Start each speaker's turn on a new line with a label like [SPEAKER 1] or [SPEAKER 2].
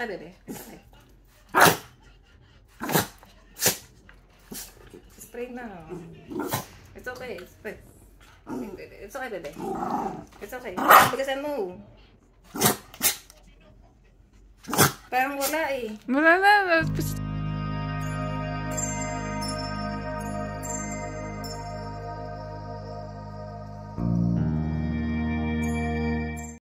[SPEAKER 1] ada ya deh spray now it's okay. Spray it's okay deh it's okay. Because I know. Parang wala eh.